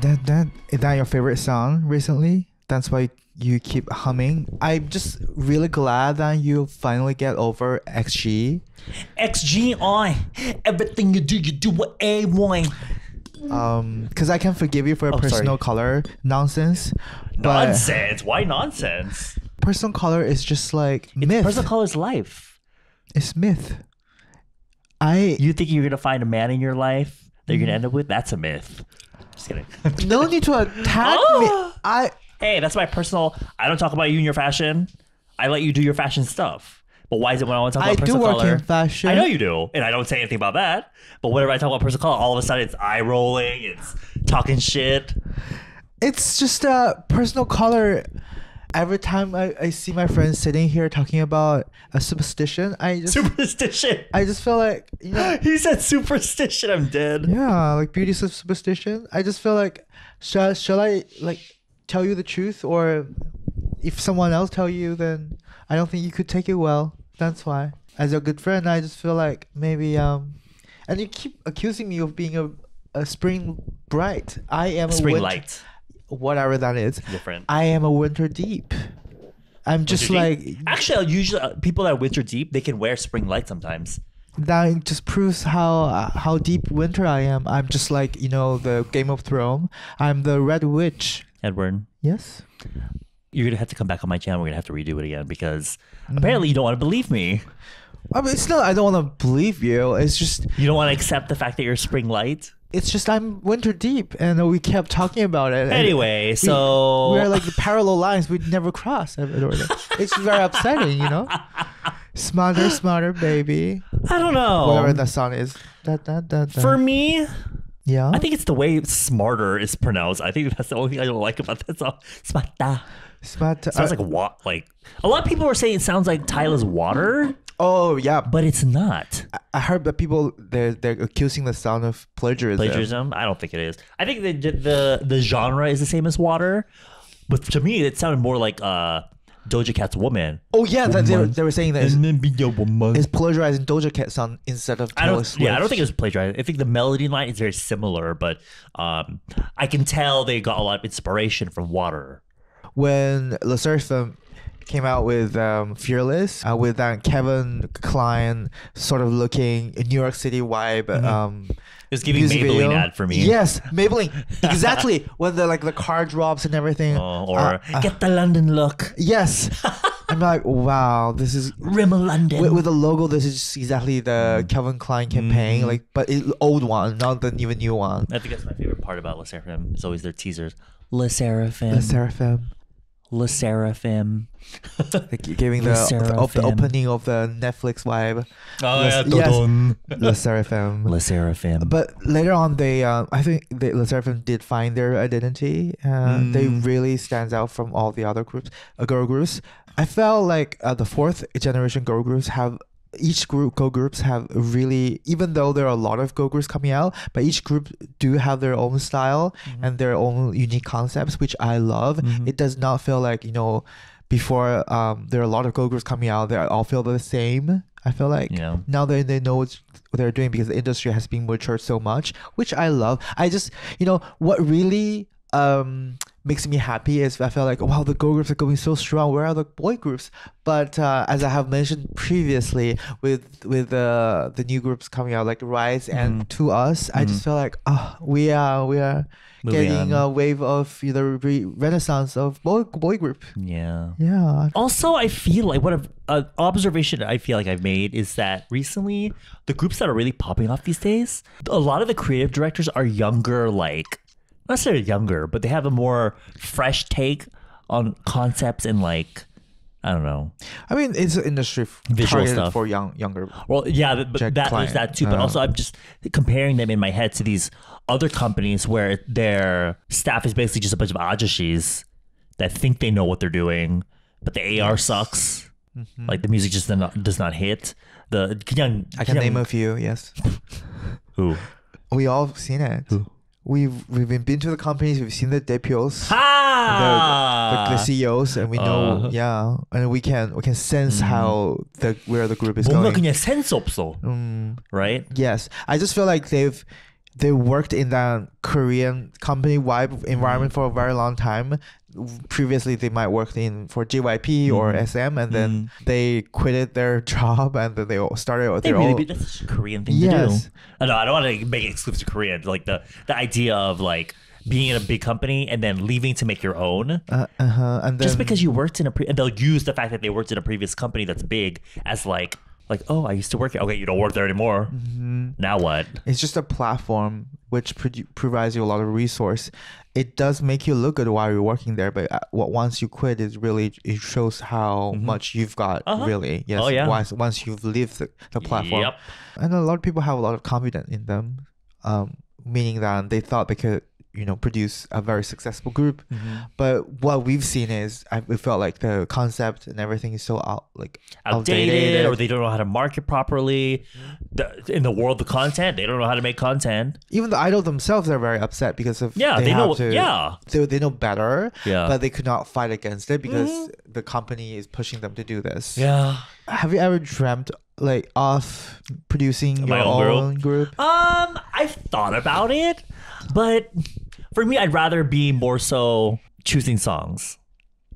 That that is that your favorite song recently? That's why you keep humming. I'm just really glad that you finally get over XG. XG XGI. Everything you do, you do what A one. Um, because I can forgive you for Oh, sorry. personal color nonsense. But Nonsense. Why nonsense? personal color is just like It's myth. personal color is life. It's myth. I You think you're gonna find a man in your life that you're gonna end mm. up with? That's a myth. Just kidding. no need to attack me. Oh. I hey, that's my personal. I don't talk about you and your fashion. I let you do your fashion stuff. But why is it when I want to talk I about do work color? in fashion. I know you do, and I don't say anything about that. But whenever I talk about personal color, all of a sudden it's eye rolling, it's talking shit. it's just a personal color. Every time I, I see my friends sitting here talking about a superstition, I just Superstition. I just feel like you know He said superstition. I'm dead. yeah like beauty superstition. I just feel like shall shall I like tell you the truth or if someone else tell you then I don't think you could take it well. That's why as a good friend I just feel like maybe um and you keep accusing me of being a a spring bright. I am a Spring winter- light. Whatever that is. Different. I am a winter deep. I'm just Winter like deep? actually, usually uh, people that are winter deep, they can wear spring light sometimes. that just proves how uh, how deep winter I am. I'm just like you know the Game of Thrones. I'm the Red Witch. Edward, Yes. you're gonna have to come back on my channel. We're gonna have to redo it again because Mm-hmm. apparently you don't want to believe me. I mean, it's not. I don't want to believe you. It's just. You don't want to accept the fact that you're spring light. It's just I'm winter deep, and we kept talking about it. Anyway, we- so we're like the parallel lines we'd never cross. It's very upsetting, you know. Smarter, smarter, baby. I don't know. Whatever that song is. Da, da, da. For me, yeah. I think it's the way smarter is pronounced. I think that's the only thing I don't like about that song. Smarta. Smarter. Sounds like wa- like a lot of people are saying it sounds like Tyla's water, oh yeah, but it's not. I heard that people they're they're accusing the sound of plagiarism. Plagiarism? I don't think it is. I think the the the genre is the same as water, but to me it sounded more like uh Doja Cat's "Woman." Oh yeah, that they, were, they were saying that it's, then be a woman. it's plagiarizing Doja Cat song instead of I don't. Swift. Yeah, I don't think it was plagiarized. I think the melody line is very similar, but um, I can tell they got a lot of inspiration from water. when Le Sserafim came out with um, Fearless uh, with that Calvin Klein sort of looking New York City vibe. Um, It was giving music Maybelline video. ad for me. Yes, Maybelline. Exactly. when the like the car drops and everything. Oh, or Uh, uh, get the London look, yes. I'm like, wow, this is Rimmel London. with, with the logo. This is exactly the Calvin Klein campaign, like, but it, old one, not the even new one. I think that's my favorite part about Le Sserafim. It's always their teasers. Le Sserafim. The Sserafim, Le Sserafim. like giving The the, the, the opening of the Netflix vibe. Oh, Yes, yeah, yes. dun-dun. Sserafim. Le Sserafim. But later on, they, um, I think the Le Sserafim did find their identity. Uh, They Mm. really stands out from all the other groups, uh, girl groups. I felt like uh, the fourth generation girl groups have each group go groups have really even though there are a lot of go groups coming out but each group do have their own style Mm-hmm. and their own unique concepts which i love it does not feel like you know before um there are a lot of go groups coming out they all feel the same i feel like Yeah. now they, they know what they're doing because the industry has been matured so much which i love i just you know what really um makes me happy is i feel like wow the girl groups are going so strong. Where are the boy groups? But uh, as i have mentioned previously with with uh, the new groups coming out like RIIZE and TWS i just feel like oh we are we are Moving getting on. a wave of you know re- renaissance of boy boy group. Yeah. yeah. Also, I feel like what an uh, observation I feel like I've made is that recently the groups that are really popping off these days, a lot of the creative directors are younger, like not necessarily younger, but they have a more fresh take on concepts and like I don't know. I mean, it's an industry visual stuff for young younger. Well, yeah, but that client. is that too. But uh, also, I'm just comparing them in my head to these other companies where their staff is basically just a bunch of ajashis that think they know what they're doing, but the AR yes. sucks. Mm-hmm. Like the music just does not, does not hit. The I can name a few. Yes. Who? We all seen it. Who? We've we've been, been to the companies. We've seen the depots, the, Ah, the, the CEOs, and we know. Uh. yeah, and we can we can sense how the where the group is 뭔가 going. 그냥 sense 없어, Mm, right? yes, I just feel like they've they worked in that Korean company vibe environment for a very long time. Previously, they might worked in for JYP or Mhm. SM, and then they quitted their job and then they all started They their really own. be, that's a Korean thing to Yes. do. I know I don't want to make it exclusive to Korean. Like the the idea of like being in a big company and then leaving to make your own. Uh, uh-huh. And then, just because you worked in a pre- and they'll use the fact that they worked in a previous company that's big as like like oh I used to work here. Okay, you don't work there anymore. Mm-hmm. Now what? it's just a platform which produ- provides you a lot of resource. It does make you look good while you're working there, but uh, what once you quit, it really it shows how much you've got. Uh-huh. Really, yes. Oh, yeah. Once once you've lived the, the platform, Yep. and a lot of people have a lot of confidence in them, um, meaning that they thought they could, you know, produce a very successful group. But what we've seen is, I, we felt like the concept and everything is so out, like Outdated, or they don't know how to market properly. The, in the world of content, they don't know how to make content. even the idol themselves are very upset because of Yeah, they, they, know. to, yeah, they, they know better Yeah. but they could not fight against it because the company is pushing them to do this yeah. have you ever dreamt like of producing My your own group? own group Um, I've thought about it, but for me, I'd rather be more so choosing songs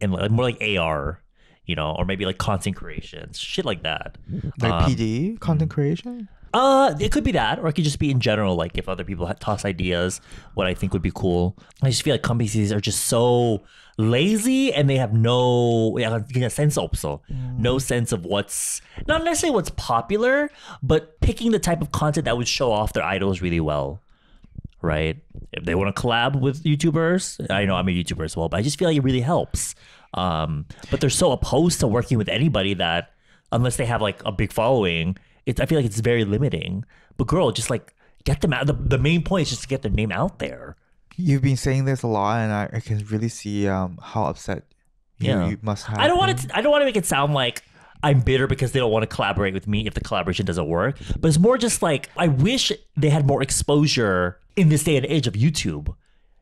and like more like AR, you know, or maybe like content creation, shit like that. Like um, PD content mm. creation. Uh, it could be that, or it could just be in general. Like if other people toss ideas, what I think would be cool. I just feel like companies are just so lazy and they have no yeah, sense also, mm. no sense of what's not necessarily what's popular, but picking the type of content that would show off their idols really well. Right? If they want to collab with YouTubers, I know I'm a YouTuber as well, but I just feel like it really helps. Um, but they're so opposed to working with anybody that unless they have like a big following, it's I feel like it's very limiting. But girl, just like get them out. The, the main point is just to get their name out there. you've been saying this a lot and i, I can really see um how upset you, Yeah. you must have I don't want to. I don't want to make it sound like I'm bitter because they don't want to collaborate with me if the collaboration doesn't work. But it's more just like I wish they had more exposure in this day and age of YouTube,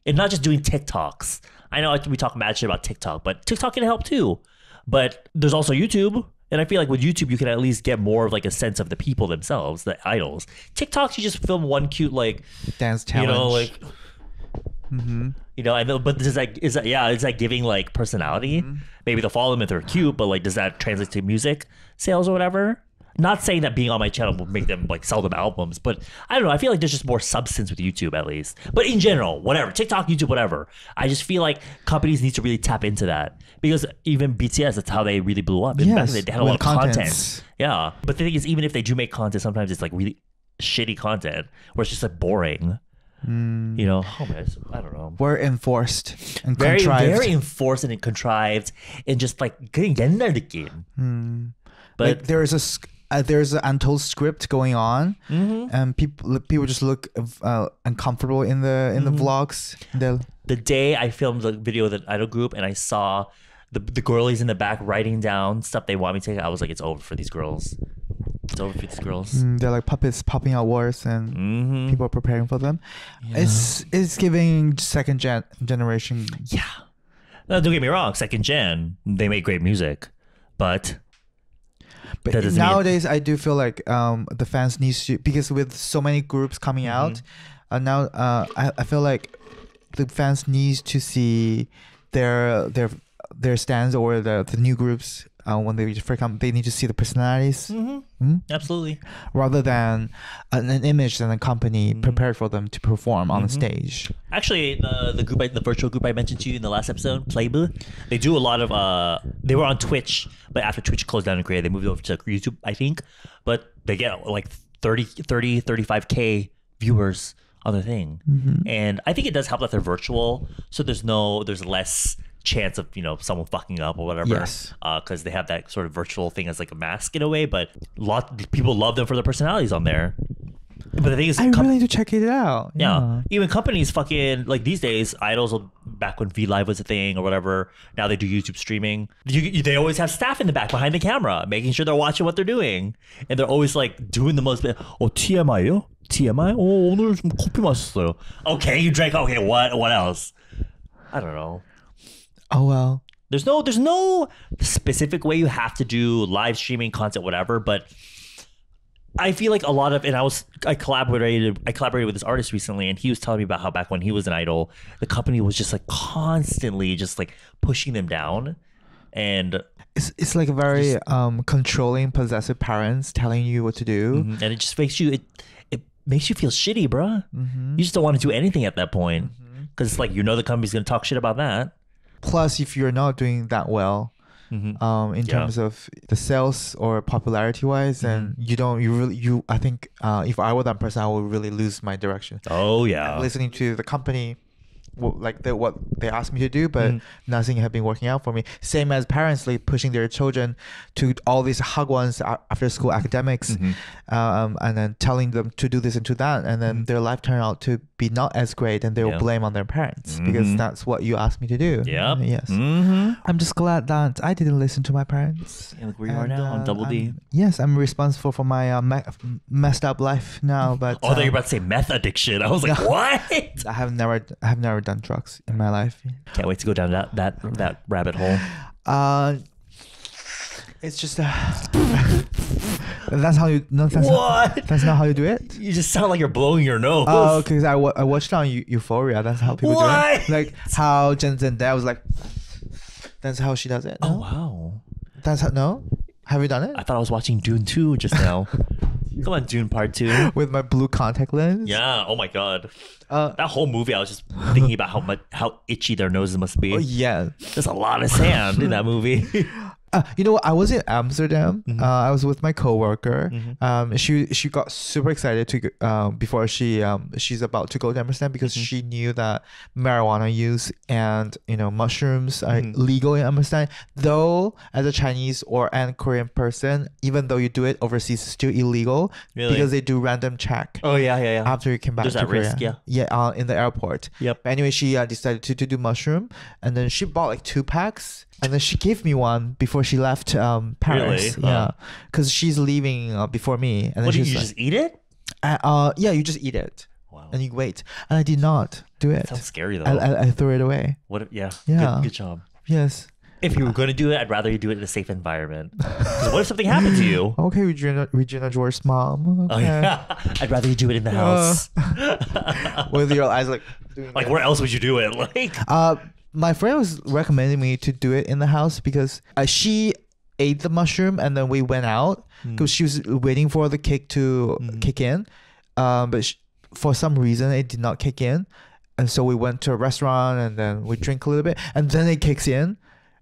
and not just doing TikToks. I know we talk mad shit about TikTok, but TikTok can help too. But there's also YouTube. And I feel like with YouTube, you can at least get more of like a sense of the people themselves, the idols. TikToks, you just film one cute like dance you challenge know, like mm-hmm. you know, I know, but this is like, is that yeah, it's like giving like personality. Mm-hmm. Maybe they'll follow them if they're cute, but like, does that translate to music sales or whatever? Not saying that being on my channel will make them like sell them albums, but I don't know. I feel like there's just more substance with YouTube at least. But in general, whatever, TikTok, YouTube, whatever. I just feel like companies need to really tap into that because even BTS, that's how they really blew up. And back in Yes, the day, they had a lot with of content. contents. Yeah, but the thing is, even if they do make content, sometimes it's like really shitty content where it's just like boring. Hmm. You know, oh man, it's- I don't know. were enforced and Very, contrived very enforced and contrived, and just like 그냥 옛날 느낌. But like there's a sc- uh, there's an untold script going on, Mm-hmm. and people people just look uh, uncomfortable in the in Mm-hmm. the vlogs. They'll the day I filmed the video of the idol group, and I saw the the girlies in the back writing down stuff they want me to take, I was like, it's over for these girls. It's over for these girls. mm, they're like puppets popping out wars, and Mm-hmm. people are preparing for them. It's it's giving second gen generation. Yeah. No, don't get me wrong. Second gen, they make great music, but But That doesn't mean- nowadays, I do feel like um the fans need to because with so many groups coming Mm-hmm. out, uh, now uh I, I feel like the fans needs to see their their their stands or the the new groups uh, when they first come they need to see the personalities Mm-hmm. absolutely. rather than an, an image that a company Mm-hmm. prepared for them to perform on the stage. Actually, the the group, I, the virtual group I mentioned to you in the last episode, PLAVE, they do a lot of. uh They were on Twitch, but after Twitch closed down in Korea, they moved over to YouTube, I think. But they get like 30, 30 35k viewers on the thing, and I think it does help that they're virtual, so there's no, there's less chance of you know someone fucking up or whatever. Yes. because they have that sort of virtual thing as like a mask in a way. But lot people love them for their personalities on there. But the thing is, I com- really need to check it out. yeah. Even companies fucking like these days, idols will, back when V Live was a thing or whatever. Now they do YouTube streaming. You, you- they always have staff in the back behind the camera, making sure they're watching what they're doing, and they're always like doing the most. Oh TMI요? TMI? 어 오늘 좀 커피 마셨어요. Okay, you drank. Okay, what? What else? I don't know. Oh well. There's no there's no specific way you have to do live streaming content, whatever. But I feel like a lot of, and I was, I collaborated, I collaborated with this artist recently, and he was telling me about how back when he was an idol, the company was just like constantly just like pushing them down, and It's it's like a very um controlling, possessive parents telling you what to do. and it just makes you, it, it makes you feel shitty, bruh. Mm-hmm. You just don't want to do anything at that point because it's like you know the company's gonna talk shit about that. Plus, if you're not doing that well, Mhm. um, in Yeah. terms of the sales or popularity wise, then Mm-hmm. you don't you really you. I think uh, if I were that person, I would really lose my direction. Oh yeah, listening to the company like the, what they asked me to do but Mhm. nothing had been working out for me same as parents like pushing their children to all these hagwons after school academics Mhm. um, and then telling them to do this and to that and then their life turned out to be not as great and they will Yeah. blame on their parents because Mhm. that's what you asked me to do Yep. yes Mm-hmm. i'm just glad that i didn't listen to my parents look where you are And, now on uh, Double D. I'm- yes i'm responsible for my uh, me- messed up life now but Oh, I thought you um, about to say meth addiction. I was like, what? I have never I have never done drugs in my life. Can't wait to go down that that that rabbit hole. Uh it's just uh, that's how you no that's What? Not, that's not how you do it. You just sound like you're blowing your nose. Oh, because I, wa- I watched on Eu- Euphoria. That's how people do What? it. Like how Jen Zendaya was like. That's how she does it. Oh wow! That's how no. Have you done it I thought I was watching Dune two just now. Come on, Dune Part two. with my blue contact lens? Yeah. Oh my god. Uh, That whole movie, I was just thinking about how much how itchy their noses must be. oh yeah. There's a lot of sand in that movie. Uh, you know? I was in Amsterdam. Mm-hmm. Uh, I was with my coworker. Um, she she got super excited to go- um before she um she's about to go to Amsterdam because Mm-hmm. she knew that marijuana use and you know mushrooms are Mhm. legal in Amsterdam. Though as a Chinese or and Korean person, even though you do it overseas, it's still illegal Really? because they do random check. oh yeah, yeah, yeah. After you came back There's to Korea, risk, yeah. yeah, uh, in the airport. Yep. But anyway, she uh, decided to, to do mushroom, and then she bought like two packs, and then she gave me one before she left um, Paris. Really? Yeah, Oh. because she's leaving uh, before me, and then What do you, like, just eat it? uh, uh, yeah, you just eat it Wow. and you wait, and I did not do it. Sounds scary though. I, I, I threw it away. what? If, yeah. Yeah. Good, good job. Yes. If you were going to do it, I'd rather you do it in a safe environment. what if something happened to you? Okay, Regina, Regina George's mom. Oh Okay. yeah. I'd rather you do it in the house. With your eyes like. Doing like this. where else would you do it? Like Uh, my friend was recommending me to do it in the house because uh, she ate the mushroom and then we went out Hmm. because she was waiting for the kick to kick in. Um, but sh for some reason it did not kick in, and so we went to a restaurant and then we drink a little bit and then it kicks in,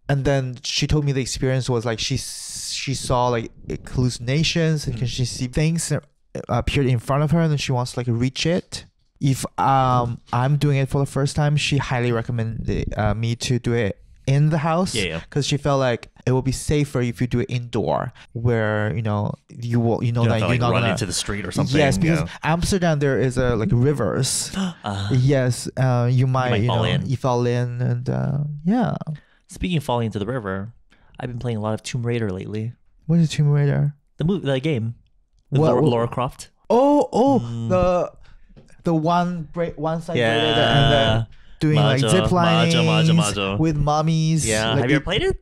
and then she told me the experience was like she she saw like hallucinations and Hmm. she see things that appeared in front of her and then she wants to like reach it if um I'm doing it for the first time, she highly recommended uh, me to do it in the house. Yeah, yeah. Because she felt like it will be safer if you do it indoor, where you know you will you know you that you're like not run gonna. into the street or something. Yes, because yeah. Amsterdam there is a like rivers. Uh, yes, uh, you might might you, fall know in. you fall in and uh, yeah. speaking of falling into the river, I've been playing a lot of Tomb Raider lately. What is Tomb Raider? The movie, the game, with What- Lara, what- Lara Croft. Oh oh Mm. the the one break one side Yeah. and then doing like zip lines Majo, Majo, Majo. with mummies. Yeah, like have you ever played it?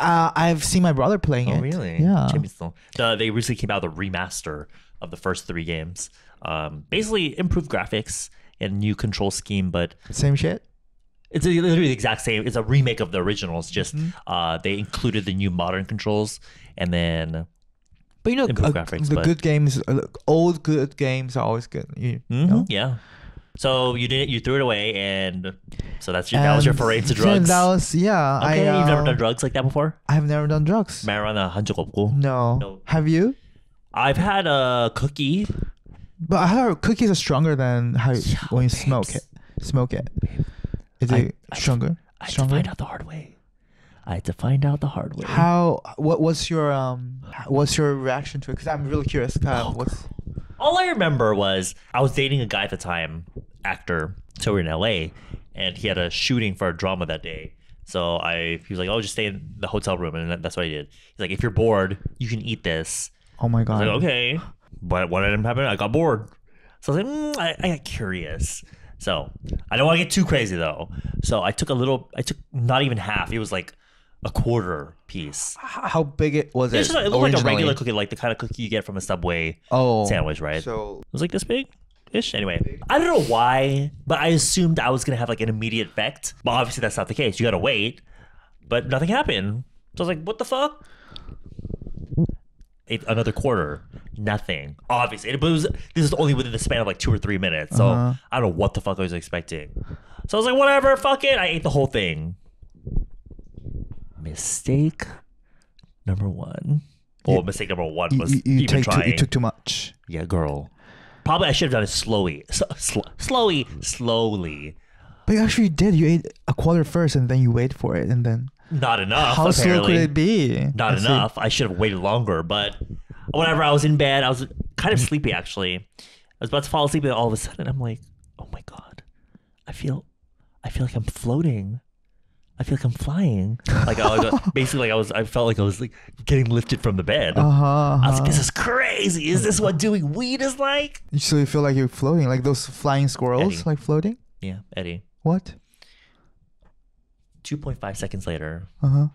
Uh, I've seen my brother playing it. Oh, it. really? Yeah. The, they recently came out with a remaster of the first three games. Um, basically, improved graphics and new control scheme, but Same shit. it's literally the exact same. It's a remake of the originals. Just Mm-hmm. uh, they included the new modern controls, and then But you know, Improved uh, graphics, the but- good games, uh, old good games are always good. You, you Mhm, know? yeah. So you didn't. You threw it away, and so that's your, that was your And foray into then drugs. That was yeah. okay, I, you've never uh, done drugs like that before. I've never done drugs. Marijuana 한 적 없고. No. No. Have you? I've had a cookie. But I heard cookies are stronger than how you- when you smoke babes. it. Smoke it. Is I- it I- stronger? I had to stronger. find out the hard way. I had to find out the hard way. How? What? What's your um? What's your reaction to it? Because I'm really curious. Uh, Oh, what's All I remember was I was dating a guy at the time, actor. So we're in LA, and he had a shooting for a drama that day. So I, he was like, "Oh, just stay in the hotel room," and that's what I did. He's like, "If you're bored, you can eat this." oh my god. was like, "Okay," but what ended up happening? I got bored. So I was like, mm, I, I got curious. So I don't want to get too crazy though. So I took a little. I took not even half. It was like a quarter piece. How big it was it? It's just, it looked like a regular cookie, like the kind of cookie you get from a Subway oh sandwich, right? So It was like this big ish. Anyway, I don't know why, but I assumed I was gonna have like an immediate effect. But obviously that's not the case. You gotta wait. But nothing happened. So I was like, what the fuck? Ate another quarter. Nothing. Obviously. But it was this is only within the span of like two or three minutes. So Uh-huh. I don't know what the fuck I was expecting. So I was like, whatever, fuck it. I ate the whole thing. Mistake number one. Well, mistake number one you, was you, you even take too, you took too much. Yeah, girl. Probably I should have done it slowly. So, sl- slowly, mm. slowly. But you actually did. You ate a quarter first, and then you wait for it, and then Not enough. how slow could it be? Not I see. enough. I should have waited longer, but whatever. I was in bed. I was kind of sleepy actually. I was about to fall asleep, and all of a sudden, I'm like, "Oh my god, I feel, I feel like I'm floating. I feel like I'm flying. Like I was basically, like I was. I felt like I was like getting lifted from the bed. Uh huh. I was like, "This is crazy. Is this what doing weed is like?" So you feel like you're floating, like those flying squirrels, Eddie. like floating. Yeah, Eddie. What? 2.5 seconds later, Uh huh.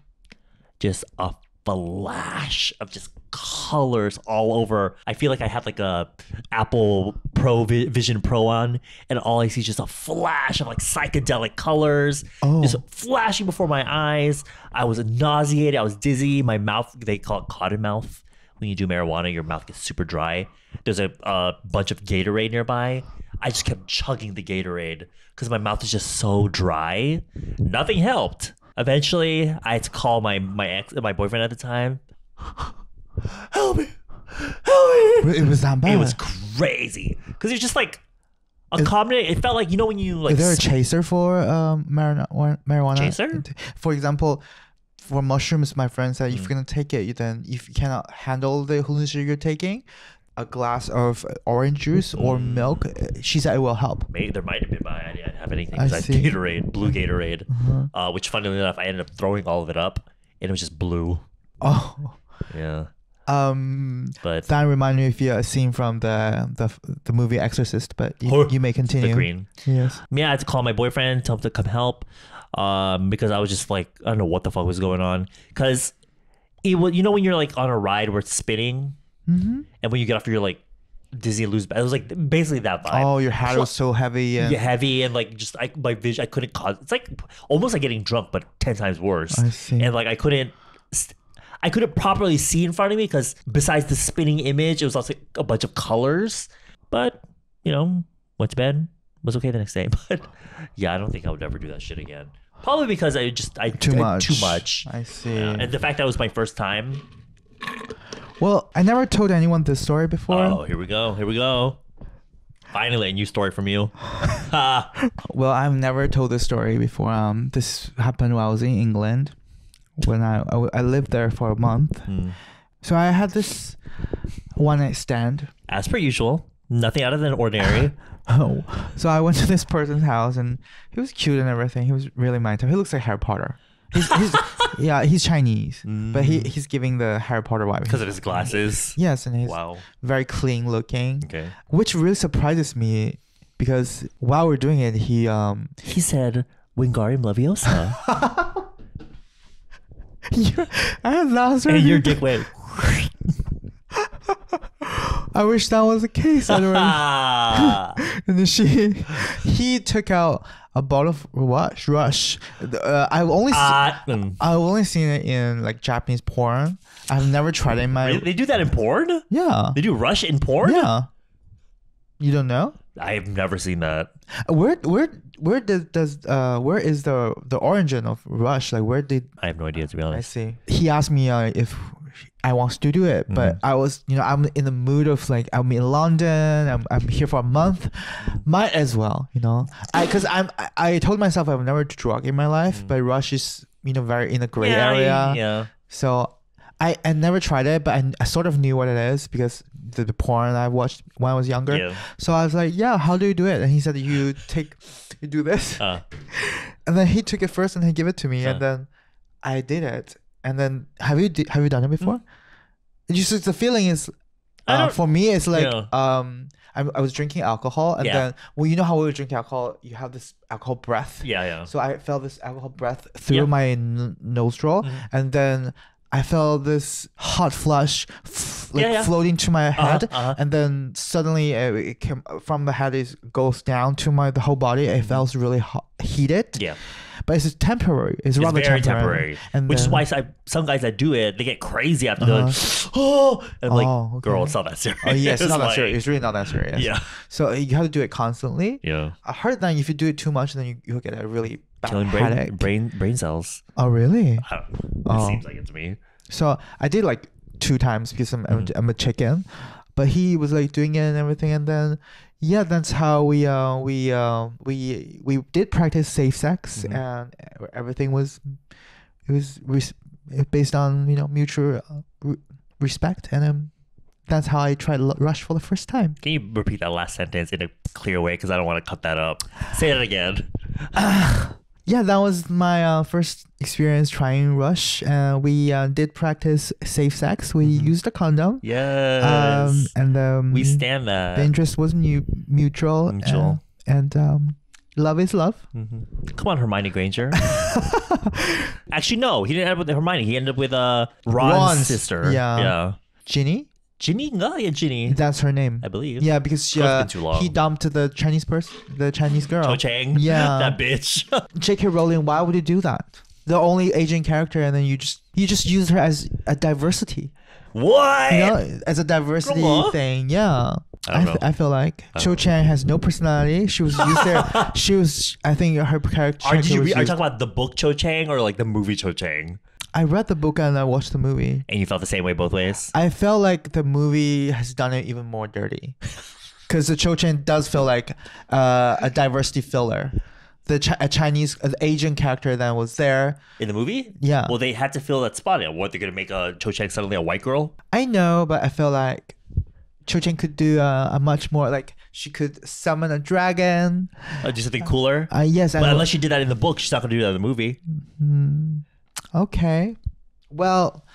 just a flash of just colors all over. I feel like I have like a Apple Pro Vi- Vision Pro on, and all I see is just a flash of like psychedelic colors, Oh. just flashing before my eyes. I was nauseated. I was dizzy. My mouth, they call it cotton mouth. When you do marijuana, your mouth gets super dry. There's a, a bunch of Gatorade nearby. I just kept chugging the Gatorade because my mouth is just so dry. Nothing helped. Eventually, I had to call my my ex, my boyfriend at the time. Help me! Help me! It was that bad. It was crazy because it was just like a combination. It felt like you know when you like Is there a s- chaser for um marijuana? marijuana? Chaser? For example, for mushrooms, my friend said Mm. if you're gonna take it, you then if you cannot handle the hallucinogen you're taking, a glass of orange juice or Mm. milk, uh, she said it will help. Maybe there might have been, I didn't have anything I besides see. Uh-huh. Gatorade, blue Gatorade, uh, which funnily enough, I ended up throwing all of it up, and it was just blue. Oh, Yeah, um, but that reminded me of a scene from the the the movie Exorcist. But you, Oh, you may continue. the green. Yes. Yeah, I had to call my boyfriend, tell him to come help, um, because I was just like, I don't know what the fuck was going on, because it was, you know, when you're like on a ride where it's spinning, Mm-hmm. and when you get off, you're like dizzy and lose. It was like basically that vibe. Oh, your hat was so heavy and Yeah, heavy and like just I my vision I couldn't cause it's like almost like getting drunk but 10 times worse. I see. And like I couldn't st- I couldn't properly see in front of me because besides the spinning image it was also a bunch of colors. But, you know, went to bed, was okay the next day. But yeah, I don't think I would ever do that shit again. Probably because I just I too I- much. too much. I see. Yeah, And the fact that was my first time. Well, I never told anyone this story before. Oh, here we go. Here we go. Finally, a new story from you. Well, I've never told this story before. Um, this happened while I was in England, when I I, I lived there for a month. Hmm. So I had this one night stand. As per usual, nothing out of the ordinary. Oh, so I went to this person's house and he was cute and everything. He was really my type. He looks like Harry Potter. He's, he's yeah, he's Chinese, but he he's giving the Harry Potter vibe. because of his glasses. yes, and he's Wow. very clean looking, Okay. which really surprises me because while we're doing it, he um He said Wingardium Leviosa, I had lost and your dick went. I wish that was the case. I don't know. And then she, he took out a bottle of Rush. Rush. Uh, I've only, se- Ah, mm. I've only seen it in like Japanese porn. I've never tried it in my. They do that in porn. Yeah. They do rush in porn. Yeah. You don't know? I have never seen that. Where where where does does uh where is the the origin of Rush? Like where did I have no idea to be honest. I see? He asked me uh, if I wants to do it, but mm-hmm. I was you know I'm in the mood of like I'm in London. I'm I'm here for a month. Might as well, you know. I because I'm I, I told myself I've never drug in my life, mm. but Rush is you know very in the gray yeah, area. Yeah. So I, I never tried it, but I, I sort of knew what it is because the, the porn I watched when I was younger. Yeah. So I was like, yeah, how do you do it? And he said, you take, you do this. Uh, And then he took it first and he gave it to me. Huh. And then I did it. And then have you, have you done it before? It's Just the feeling is, uh, for me, it's like, Yeah. um, I, I was drinking alcohol, and Yeah. then well, you know how we were drinking alcohol, you have this alcohol breath. Yeah, yeah. So I felt this alcohol breath through Yeah. my n- nostril, Mhm. and then I felt this hot flush f- like floating to my Uh-huh, head, uh-huh. and then suddenly uh, it came from the head. It goes down to my the whole body. It felt really hot, heated. Mm-hmm. Yeah. But it's temporary. It's, It's rather very temporary. temporary. And which is why I, some guys that do it, they get crazy after they're like, oh, and I'm like, Oh, girl, it's not that serious. Oh yes, it's not that serious. It's really not that serious. Yeah. So you have to do it constantly. Yeah. I heard that if you do it too much, then you you'll get a really bad Killing brain, headache. brain, brain cells. Oh really? I don't know. It Oh. seems like it's me. So I did like two times because I'm, Mhm. I'm a chicken, but he was like doing it and everything, and then yeah, that's how we uh we uh we we did practice safe sex Mhm. and everything was it was res- based on you know mutual uh, re- respect and um that's how I tried Rush for the first time. Can you repeat that last sentence in a clear way? Because I don't want to cut that up. Say it again. Yeah, that was my uh, first experience trying Rush. Uh, we uh, did practice safe sex. We Mhm. used a condom. Yes. Um, and um, we stand that. the interest was mu- mutual. Mutual. uh, and um, love is love. Mhm. Come on, Hermione Granger. Actually, no, he didn't end up with Hermione. He ended up with uh, Ron's, Ron's, sister. yeah. Yeah. Ginny? Ginny? No, yeah, Ginny. That's her name. I believe. Yeah, because It's uh, he dumped the Chinese person, the Chinese girl. Cho Chang. Yeah. that bitch. J.K. Rowling, why would you do that? The only Asian character, and then you just you just use her as a diversity. what? you know, as a diversity thing. Yeah. I I, I feel like I Cho. Chang has no personality. She was used there. She was. I think her character. Are, you was re- are you talking about the book Cho Chang or like the movie Cho Chang? I read the book and I watched the movie. And you felt the same way both ways? I felt like the movie has done it even more dirty, because the Cho Chang does feel like uh, a diversity filler. The Chi- a Chinese, an Asian character that was there. In the movie? Yeah, Well, they had to fill that spot. in. What, they're going to make a Cho Chang suddenly a white girl? I know, but I feel like Cho Chang could do a, a much more like she could summon a dragon. Or do something cooler? Uh, yes, But unless she did that in the book, she's not going to do that in the movie. Hmm. Okay. Well,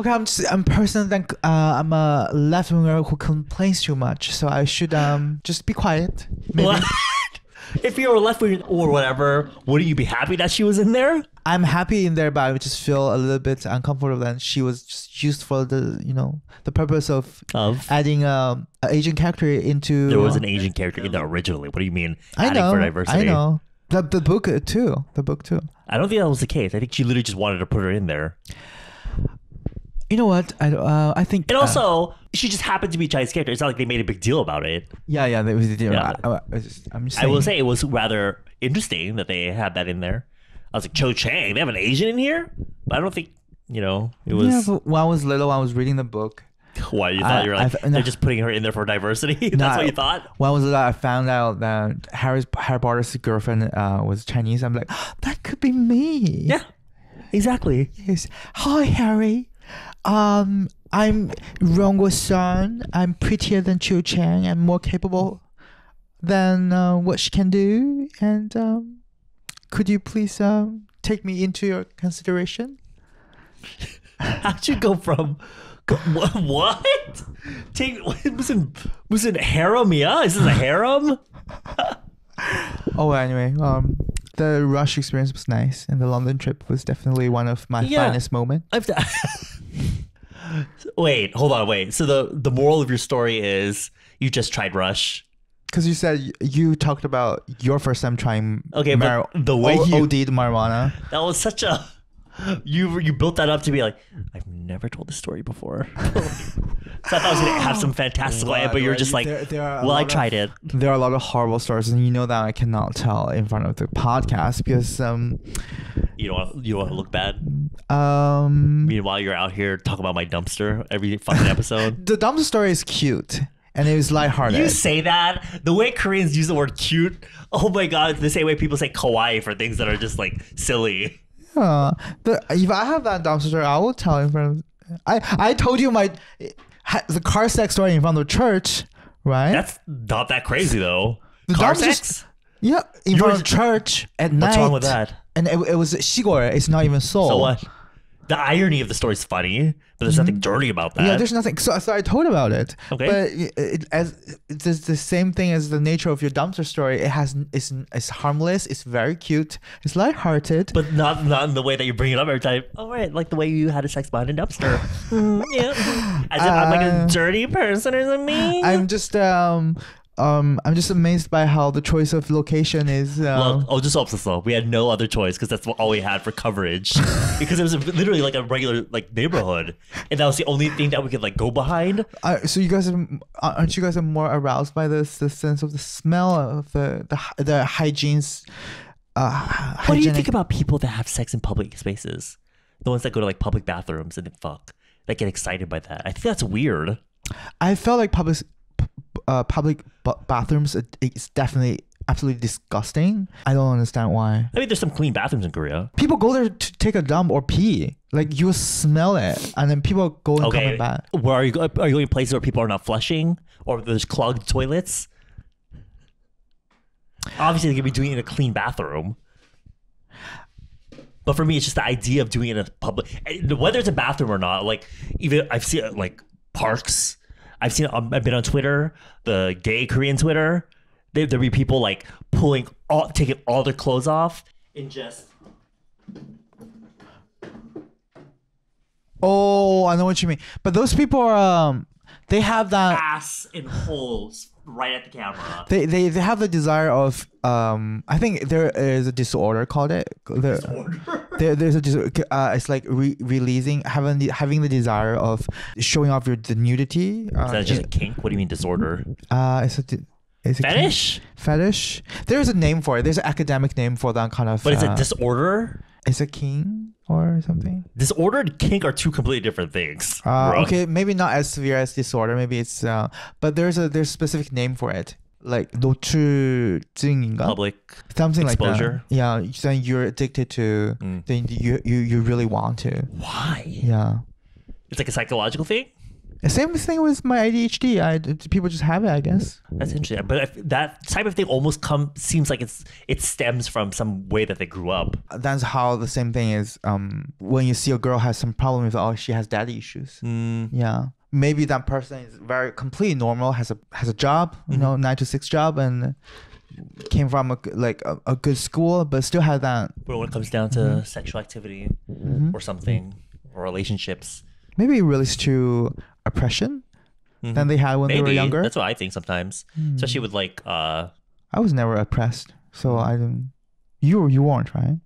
okay. I'm just I'm a person that uh, I'm a left winger who complains too much, so I should um just be quiet. Maybe. What? if you were left wing or whatever, wouldn't you be happy that she was in there? I'm happy in there, but I just feel a little bit uncomfortable. And she was just used for the you know the purpose of Of adding um an Asian character into. there was an Asian character in there originally. What do you mean I adding know. for diversity? I know. The, the book uh, too. The book too. I don't think that was the case. I think she literally just wanted to put her in there. You know what? I uh, I think. And uh, also, she just happened to be a Chinese character. It's not like they made a big deal about it. yeah, yeah. They was, know, Yeah. I, I, I just, I'm just I will saying. say it was rather interesting that they had that in there. I was like, Cho Chang, they have an Asian in here? But I don't think, you know, it was. yeah, but when I was little, I was reading the book. why you thought I- you were like, no. they're just putting her in there for diversity? That's No, what you thought? When I was little, I found out that Harry's Harry Potter's girlfriend uh, was Chinese. I'm like, that could be me. Yeah, exactly. Yes. Hi, Harry. Um, I'm Rongwa Sun. I'm prettier than Cho Chang. I'm more capable than uh, what she can do. And um, could you please um, take me into your consideration? How'd you go from. What? Take wasn't wasn't harem? Yeah, is this a harem? Oh, anyway, um, the rush experience was nice, and the London trip was definitely one of my Yeah. finest moments. I've d- wait, hold on, wait. So the the moral of your story is you just tried Rush. Because you said you talked about your first time trying Okay, but the way O- you- OD'd marijuana. That was such a you you built that up to be like I've never told this story before. so I thought I was gonna have some fantastical, Wow, but you're just like, there- there well, I lot of- tried it. There are a lot of horrible stories, and you know that I cannot tell in front of the podcast because um You don't want you don't want to look bad. um Meanwhile, you're out here talking about my dumpster every fucking episode. the dumpster story is cute and it was lighthearted. You say that the way Koreans use the word cute. Oh my god, it's the same way people say kawaii for things that are just like silly. Uh, but if I have that dumpster I will tell in front of. I I told you my the car sex story in front of the church, right? That's not that crazy though. The Car sex? yeah, in You front of church at night. What's wrong with that? And it, it was shigore. It's not even Seoul. So what? The irony of the story is funny, but there's nothing dirty about that. Mm-hmm. Yeah, there's nothing. So, so I told about it. Okay. But it, it, as it's the same thing as the nature of your dumpster story. It has it's it's harmless. It's very cute. It's lighthearted. but not not in the way that you bring it up every time. All right, like the way you had a sex behind a dumpster. Mm, yeah. As if I'm like a Uh, dirty person or something. I'm just um um I'm just amazed by how the choice of location is. Um, Well, oh, just 없었어. We had no other choice because that's all we had for coverage. because it was literally like a regular like neighborhood, and that was the only thing that we could like go behind. uh, so you guys are, aren't you guys are more aroused by this the sense of the smell of the the hy- the hygiene's. Uh, What do you hygienic- think about people that have sex in public spaces? The ones that go to like public bathrooms and then fuck, that get excited by that. I think that's weird. I felt like public p- p- uh, public b- bathrooms it's definitely absolutely disgusting. I don't understand why. I mean, there's some clean bathrooms in Korea. People go there to take a dump or pee. Like you smell it, and then people go and come back. where are you? Are you going places where people are not flushing or there's clogged toilets? Obviously, they could be doing it in a clean bathroom. But for me, it's just the idea of doing it in a public, whether it's a bathroom or not. Like even I've seen like parks. I've seen. um, I've been on Twitter, the gay Korean Twitter. There there be people like pulling all, taking all their clothes off and just Oh, I know what you mean. But those people are um, they have that. ass in holes right at the camera. They, they, they have the desire of um I think there is a disorder called it the, there, there's a uh, it's like re- releasing having the, having the desire of showing off your the nudity uh, Is that just a kink? What do you mean disorder? uh it's a di- it's a kink- Fetish? fetish there's a name for it there's an academic name for that kind of But is uh, it disorder? it's a king or something Disorder and kink are two completely different things. uh, bro. okay maybe not as severe as disorder maybe it's uh but there's a there's a specific name for it like 노출증인가 Public. something Exposure? like that yeah then you're addicted to Mm. then you, you you really want to Why? yeah It's like a psychological thing? Same thing with my ADHD. I people just have it, I guess. That's interesting. But that type of thing almost come seems like it's it stems from some way that they grew up. That's how the same thing is. Um, when you see a girl has some problem with, oh, she has daddy issues. Mm. Yeah, maybe that person is very completely normal, has a has a job, you know, nine to six job, and came from a like a, a good school, but still had that. But when it comes down to Mm-hmm. sexual activity or something or relationships, Maybe it relates to oppression than they had when they were younger. that's what I think sometimes, especially with like uh I was never oppressed, so I didn't. You you weren't right.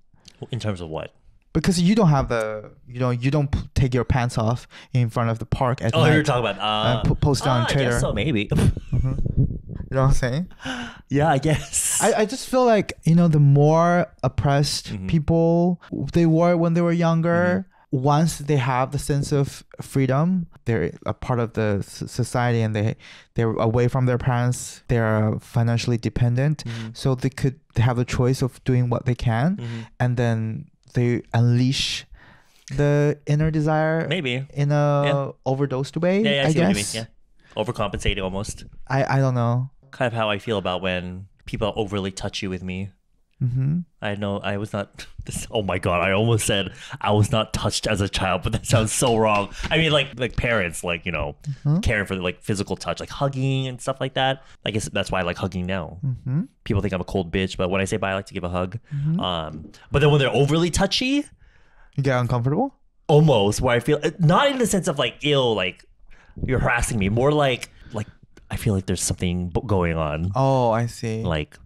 in terms of what. because you don't have the you know you don't p- take your pants off in front of the park at Oh, night. you're talking about uh, po- post it on I Twitter. so maybe. you know what I'm saying? yeah, I guess. I, I just feel like you know the more oppressed Mm-hmm. people they were when they were younger. Once they have the sense of freedom, they're a part of the society, and they they're away from their parents. They're financially dependent, Mm-hmm. so they could have the choice of doing what they can, Mm-hmm. and then they unleash the inner desire maybe. in a Yeah. overdosed way. Yeah, yeah, I, I see what you mean. guess. Yeah. Overcompensating almost. I I don't know. Kind of how I feel about when people are overly touchy with me. Hmm I know I was not. This, oh my god! I almost said I was not touched as a child, but that sounds so wrong. I mean, like like parents, like you know, Mm-hmm. caring for like physical touch, like hugging and stuff like that. I guess that's why I like hugging now. hmm People think I'm a cold bitch, but when I say bye, I like to give a hug. Mm-hmm. Um, but then when they're overly touchy, You get uncomfortable. almost where I feel not in the sense of like ill, like you're harassing me, more like like I feel like there's something going on. Oh, I see. Like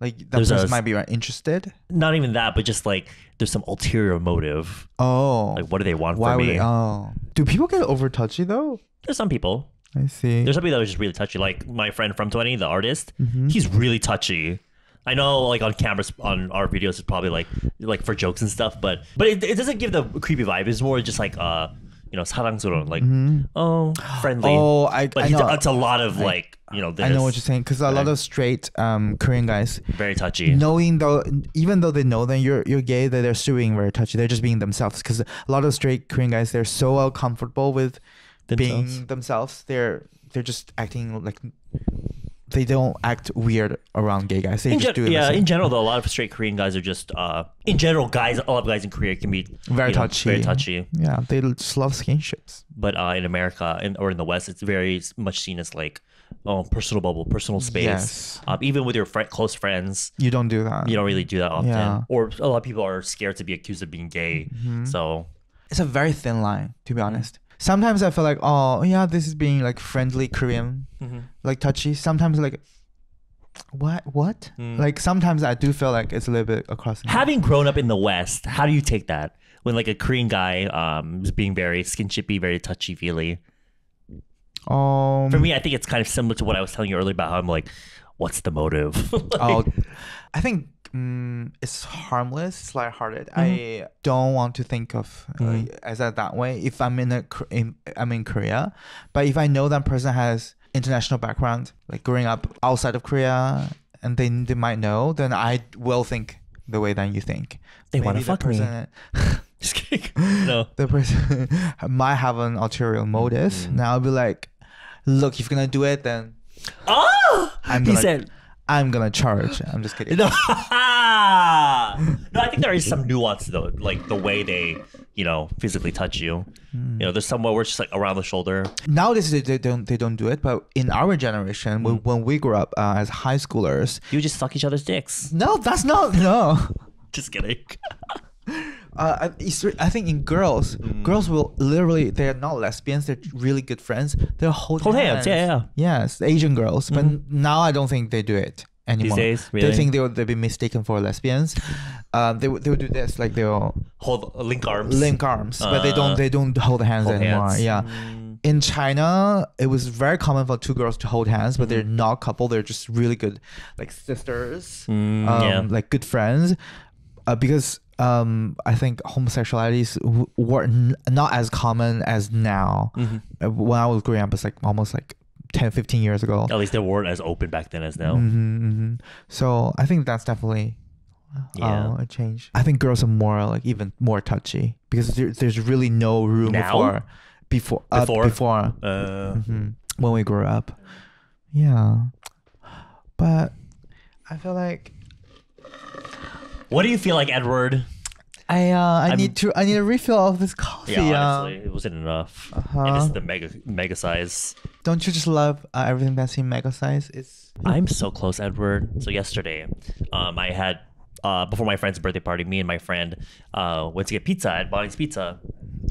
Like that There's person a- might be right, interested. not even that, but just like there's some ulterior motive. Oh, Like what do they want why from would? me? They, oh, do people get over touchy though? There's some people. I see. There's some people that are just really touchy. Like my friend from 20, the artist, Mm-hmm. he's really touchy. I know, like on cameras, on our videos, it's probably like like for jokes and stuff, but but it, it doesn't give the creepy vibe. It's more just like uh, you know, 사랑스러운, like oh, friendly. Mm-hmm. Oh, I, but I he's, know. it's a lot of like you know. I know what you're saying because a lot of straight um, Korean guys, Very touchy. knowing though, even though they know that you're you're gay, that they're still being very touchy. They're just being themselves because a lot of straight Korean guys they're so uh, comfortable with Themselves. being themselves. They're they're just acting like they don't act weird around gay guys. They In just gen- do it. yeah, in general, though, a lot of straight Korean guys are just, uh, in general, guys, a lot of guys in Korea can be Very you know, touchy. very touchy. yeah, they just love skinships. But uh, in America in, or in the West, it's very much seen as like, oh, personal bubble, personal space. Yes. Um, even with your fri close friends, You don't do that. you don't really do that often. Yeah. Or a lot of people are scared to be accused of being gay. Mm-hmm. So it's a very thin line, to Mm-hmm. be honest. Sometimes I feel like, oh yeah, this is being like friendly Korean, Mm-hmm. like touchy. Sometimes like, what, what? Mm. Like sometimes I do feel like it's a little bit across. having grown up in the West, how do you take that when like a Korean guy um is being very skinshipy, very touchy feely? Um, For me, I think it's kind of similar to what I was telling you earlier about how I'm like, what's the motive? Like, oh, I think mm, it's harmless, it's lighthearted. Mm-hmm. I don't want to think of uh, as that that way. If I'm in a, in, I'm in Korea, but if I know that person has international background, like growing up outside of Korea, and they they might know, then I will think the way that you think. They Maybe the fuck me. Just kidding. No. the person might have an ulterior motive. Mm-hmm. Now I'll be like, look, if you're gonna do it, then Oh, I'm he gonna- said. I'm gonna charge. I'm just kidding. No. no, I think there is some nuance though, like the way they, you know, physically touch you. Hmm. You know, there's somewhere where it's just like around the shoulder. nowadays they, they don't they don't do it but in our generation Mm. when, when we grew up uh, as high schoolers You just suck each other's dicks. no that's not no Just kidding. uh, I- it's I think in girls Mm. girls will literally they're not lesbians they're really good friends they'll hold, Hold hands, yeah, yeah. yes Asian girls but now I don't think they do it anymore These days, really? they think they would they'll be mistaken for lesbians um they would they would do this like they'll Hold link arms. link arms but they Uh, don't they don't hold hands hold anymore hands. yeah Mm. in China, it was very common for two girls to hold hands, but they're not couple. They're just really good, like sisters, Mm, um, yeah. like good friends. Uh, because um, I think homosexualities w- were n- not as common as now. Mm-hmm. Uh, When I was growing up, it's like almost like 10, 15 years ago. At least they weren't as open back then as now. hmm hmm So I think that's definitely Yeah. uh, a change. I think girls are more like even more touchy because there, there's really no room Now? before before uh, Before? before Uh, hmm when we grew up. Yeah, but I feel like what do you feel like, Edward? I uh I I'm- need to I need a refill of this coffee. Yeah, uh, honestly, it wasn't enough. Uh-huh. And it's the mega mega size. don't you just love uh, everything that's in mega size? It's I'm so close, Edward. So yesterday, um, I had uh, before my friend's birthday party, me and my friend uh, went to get pizza at Bonnie's Pizza.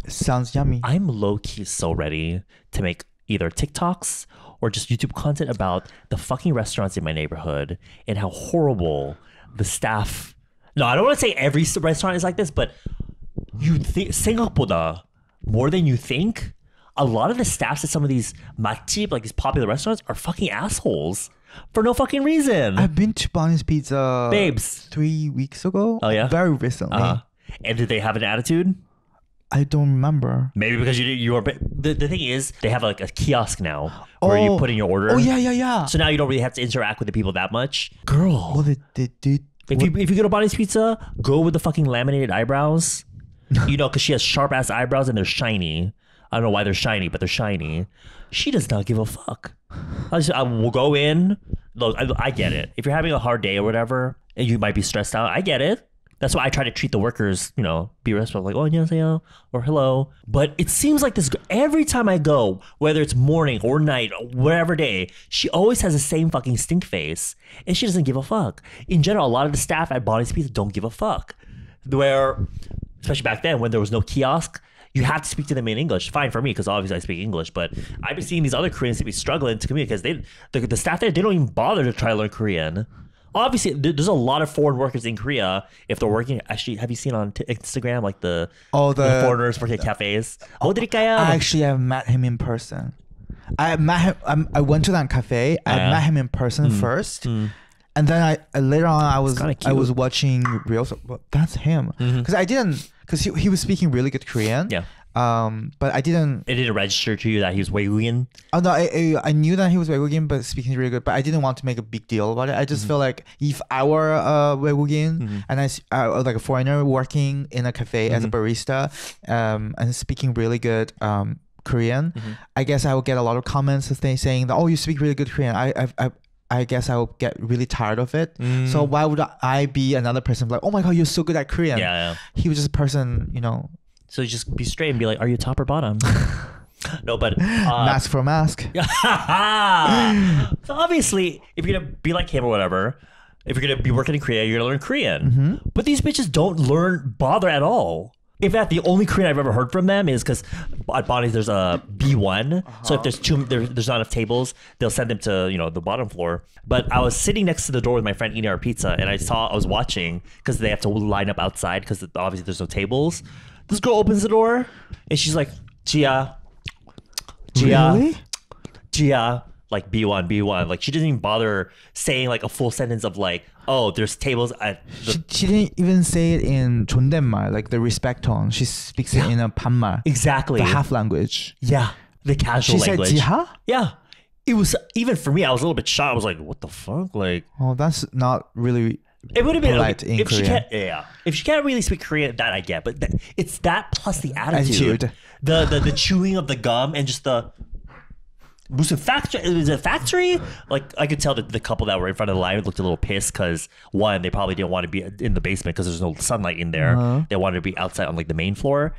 it sounds yummy. I'm low key so ready to make either TikToks or just YouTube content about the fucking restaurants in my neighborhood and how horrible the staff no, I don't want to say every restaurant is like this, but you think Singapore uh, more than you think. A lot of the staffs at some of these matip, like these popular restaurants, are fucking assholes for no fucking reason. I've been to Bonnie's Pizza, babes, three weeks ago. Oh yeah, very recently. Uh-huh. And did they have an attitude? I don't remember. Maybe because you you were. The, the thing is, they have like a kiosk now where oh. you put in your order. Oh yeah, yeah, yeah. So now you don't really have to interact with the people that much. Girl, well, they, they, they if you if you go to Bonnie's Pizza, go with the fucking laminated eyebrows. you know, because she has sharp ass eyebrows and they're shiny. I don't know why they're shiny, but they're shiny. She does not give a fuck. I, just, I will go in. Look, I, I get it. If you're having a hard day or whatever, and you might be stressed out, I get it That's why I try to treat the workers, you know, be respectful, like, oh, 안녕하세요, or hello. But it seems like this every time I go, whether it's morning or night, or whatever day, she always has the same fucking stink face, and she doesn't give a fuck. In general, a lot of the staff at Bonnie's Pizza don't give a fuck. Where, especially back then when there was no kiosk, you have to speak to them in English. Fine for me because obviously I speak English, but I've been seeing these other Koreans to be struggling to communicate because they the, the staff there they don't even bother to try to learn Korean. obviously there's a lot of foreign workers in Korea if they're working. Actually, have you seen on t- Instagram like the oh the, the foreigners working at cafes? Oh, I actually I met him in person. I met him. I'm, I went to that cafe. I yeah. met him in person mm. first. Mm. And then I uh, later on I was I was watching reels. Well, that's him because mm-hmm. I didn't because he, he was speaking really good Korean. Yeah. Um, but I didn't. it didn't register to you that he was Weigugin. Oh no, I, I I knew that he was Weigugin, but speaking really good. But I didn't want to make a big deal about it. I just feel like if I were a Weigugin and I was like a foreigner working in a cafe as a barista, um, and speaking really good um Korean, I guess I would get a lot of comments of saying that oh you speak really good Korean. I I I, I guess I would get really tired of it. Mm. So why would I be another person like, oh my god, you're so good at Korean? Yeah, yeah. He was just a person, you know, So just be straight and be like, "Are you top or bottom?" no, but uh, mask for a mask. so obviously, if you're gonna be like him or whatever, if you're gonna be working in Korea, you're gonna learn Korean. But these bitches don't learn bother at all. In fact, the only Korean I've ever heard from them is because at Bonnie's there's a B1. So if there's two, there, there's not enough tables, they'll send them to you know the bottom floor. But I was sitting next to the door with my friend eating our pizza, and I saw I was watching because they have to line up outside because obviously there's no tables. This girl opens the door, and she's like, "Gia, Gia." Really? Gia, like B1, B1. Like she doesn't even bother saying like a full sentence of like, oh, there's tables at the She, she didn't even say it in 존댓말, like the respect tone. She speaks it in a 반말, exactly the half language. yeah, the casual She language. said 지하? Yeah. It was even for me, I was a little bit shocked. I was like, what the fuck? Like Oh, that's not really. it would have been Polite in if she can't yeah. If she can't really speak Korean, that I get. But th- it's that plus the attitude. Attitude. The, the the chewing of the gum and just the was it factory? Was it factory? Like I could tell that the couple that were in front of the line looked a little pissed because one, they probably didn't want to be in the basement because there's no sunlight in there. Uh-huh. They wanted to be outside on like the main floor.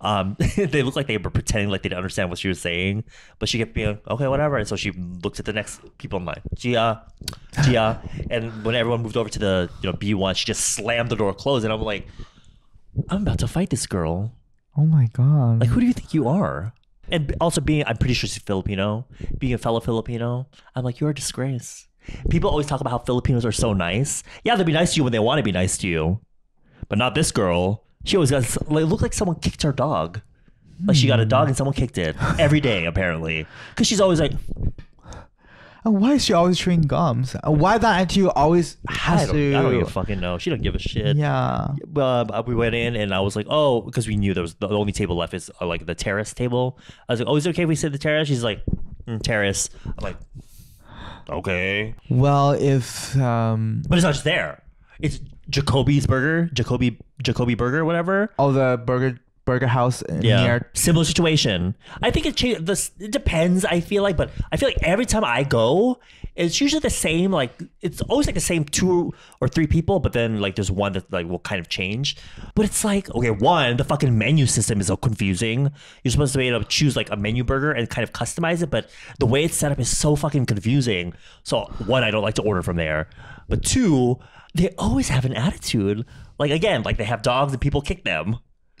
Um, they looked like they were pretending like they didn't understand what she was saying, but she kept being okay, whatever. And so she looked at the next people in line, Gia, Gia, and when everyone moved over to the you know B one, she just slammed the door closed, and I'm like, I'm about to fight this girl. Oh my god. Like, who do you think you are? And also being, I'm pretty sure she's Filipino. Being a fellow Filipino, I'm like, you're a disgrace. People always talk about how Filipinos are so nice. Yeah, they'll be nice to you when they want to be nice to you, but not this girl. She always got like looked like someone kicked her dog. Like she got a dog and someone kicked it every day apparently. Because she's always like, And why is she always chewing gums? Why that attitude always I has don't, to? I don't even fucking know. She don't give a shit. yeah. uh, we went in and I was like, oh, because we knew there was the only table left is uh, like the terrace table. I was like, oh, is it okay if we sit at the terrace? She's like, mm, terrace. I'm like, okay, Well, if um, but it's not just there. It's Jacoby's Burger, Jacoby Jacoby Burger, whatever. all the burger burger house Yeah, near similar situation. I think it change. This it depends. I feel like, but I feel like every time I go, it's usually the same. Like it's always like the same two or three people, but then like there's one that like will kind of change. But it's like okay, one the fucking menu system is so confusing. You're supposed to be able to choose like a menu burger and kind of customize it, but the way it's set up is so fucking confusing. So one, I don't like to order from there, but two, they always have an attitude. Like again, like they have dogs and people kick them.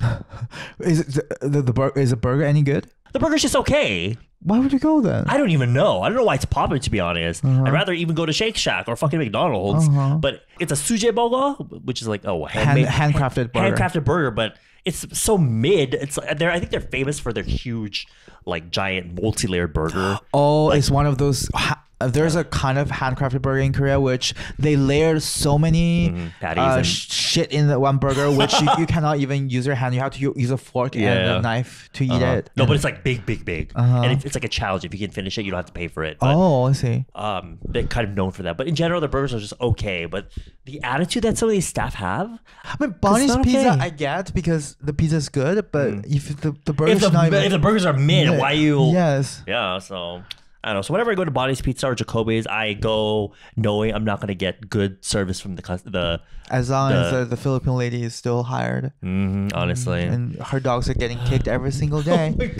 is it the, the, the bur- is the burger any good? The burger's just okay. Why would you go then? I don't even know. I don't know why it's popular to be honest. Uh-huh. I'd rather even go to Shake Shack or fucking McDonald's. But it's a suje burger, which is like oh Hand, handmade, handcrafted burger. handcrafted burger, but it's so mid. It's like they're I think they're famous for their huge, like giant multi-layered burger. Oh, it's one of those. Ha- there's a kind of handcrafted burger in Korea which they layer so many patties uh, and- sh- shit in the one burger, which you, you cannot even use your hand. You have to use a fork and a knife to eat Uh-huh. it. No, but it's like big, big, big, Uh-huh. and it's, it's like a challenge. If you can finish it, you don't have to pay for it. But oh, I see. um, they're kind of known for that. But in general, the burgers are just okay. But the attitude that some of these staff have, I mean, Bonnie's pizza okay. I get because the pizza is good, but if the the if burger's the, not even if the burgers are mid, why you? Yes. Yeah, so I don't know. So whenever I go to Bonnie's Pizza or Jacoby's, I go knowing I'm not gonna get good service from the cus- the. As long as The- the, Philippine lady is still hired Mhm, honestly. and her dogs are getting kicked every single day.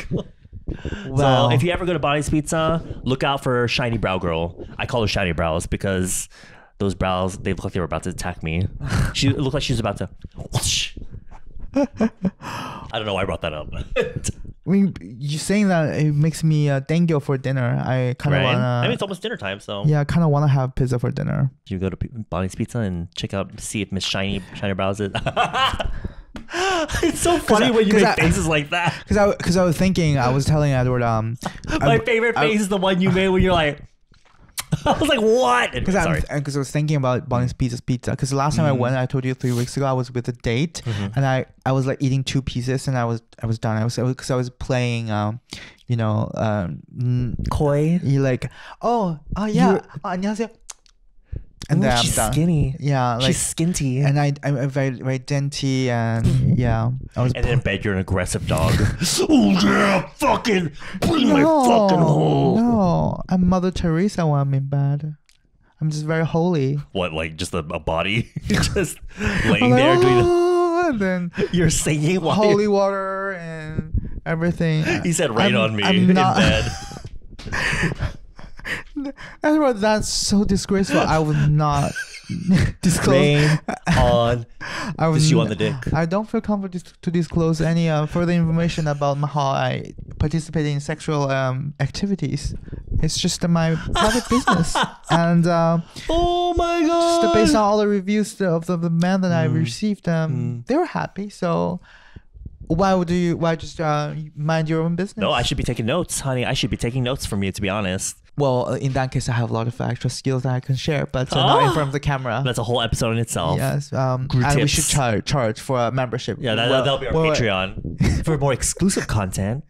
So if you ever go to Bonnie's Pizza, look out for Shiny Brow Girl. I call her Shiny Brows because those brows they look like they were about to attack me. She it looked like she was about to. I don't know why I brought that up. I mean, you saying that it makes me uh, thank you for dinner. I kind of right? wanna. I mean, it's almost dinner time, so yeah, I kind of want to have pizza for dinner. you go to P- Bonnie's Pizza and check out, see if Miss Shiny Shiny Brows is. it's so funny I- when you make I- faces like that. Cause I, cause I was thinking, I was telling Edward, um, My I- favorite face is the one you made when you're like, I was like, what? Because Sorry. I, because I was thinking about Bonnie's Pizza's pizza. Because the last time I went, I told you three weeks ago, I was with a date, and I, I was like eating two pieces, and I was I was done. I was because I was playing, um, you know, um, mm, Koi. you like, oh, oh yeah, You're- oh, 안녕하세요. And Ooh, then I'm she's done. skinny. Yeah, like, she's skinty. and I, I'm very very dainty, and yeah, I was. And then in bed, you're an aggressive dog. oh yeah, fucking bring my fucking hole. no, I'm Mother Teresa when I'm in bed. I'm just very holy. What, like just a, a body just laying like, there doing? "Oh," and then You're singing while holy you water and everything. He said, "Right I'm- on me" I'm in not- bed. Edward, that's so disgraceful. I would not disclose. On. I would you on the dick. I don't feel comfortable to disclose any uh, further information about how I participate in sexual um, activities. It's just my private business, and uh, Oh my god! just based on all the reviews of the, the men that I Mm. received, um, Mm. they were happy. So why would you? Why just uh, mind your own business? no, I should be taking notes, honey. I should be taking notes from you, to be honest. Well, uh, in that case, I have a lot of extra skills that I can share, but uh, not in Ah. front of the camera. That's a whole episode in itself. Yes, um, Group and we should charge charge for a membership. Yeah, that, Well- that'll be our well, Patreon for more exclusive content.